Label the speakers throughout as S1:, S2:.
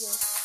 S1: you.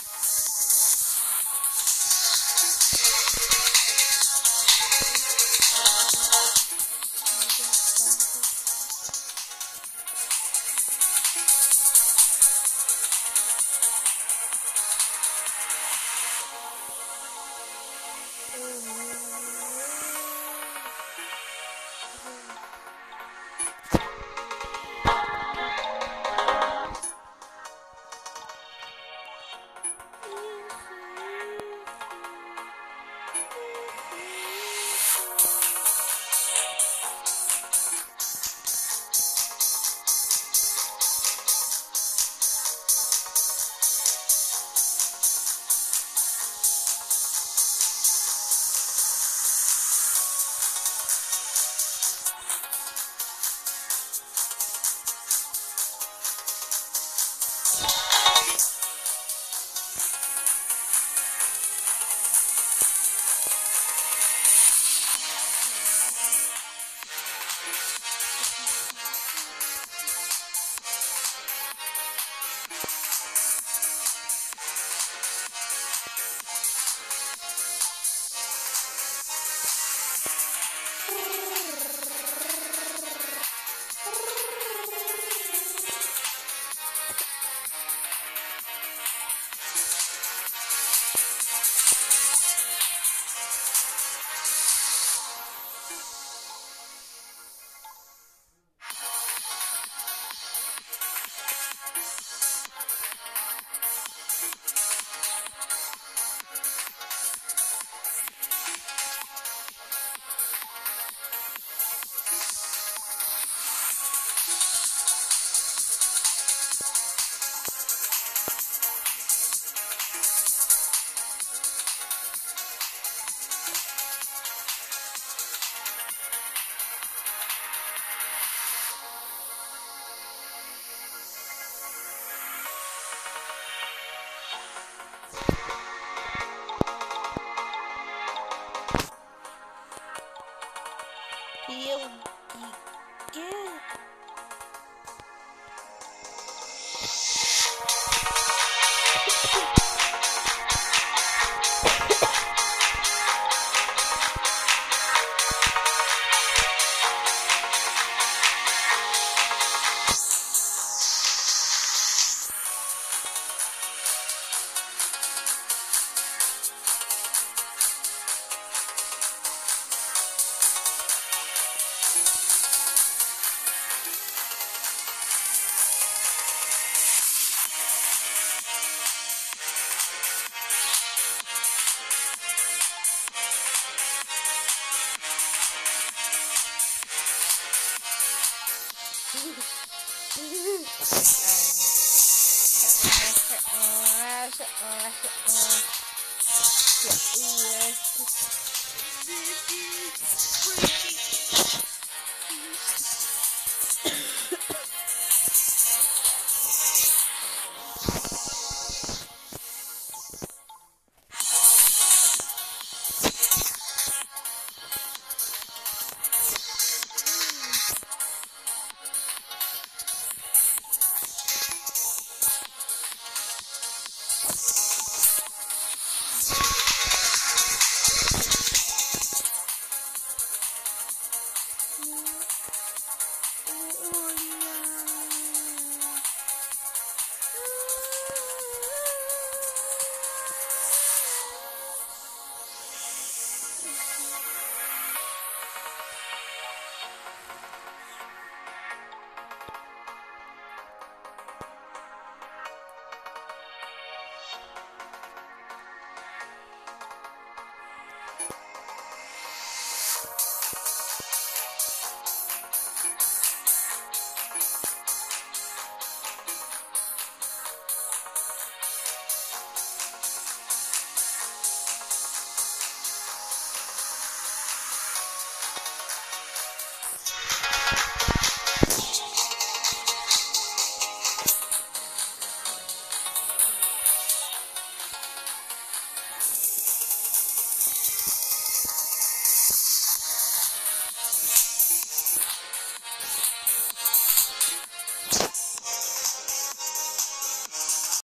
S2: he'll
S3: Yeah.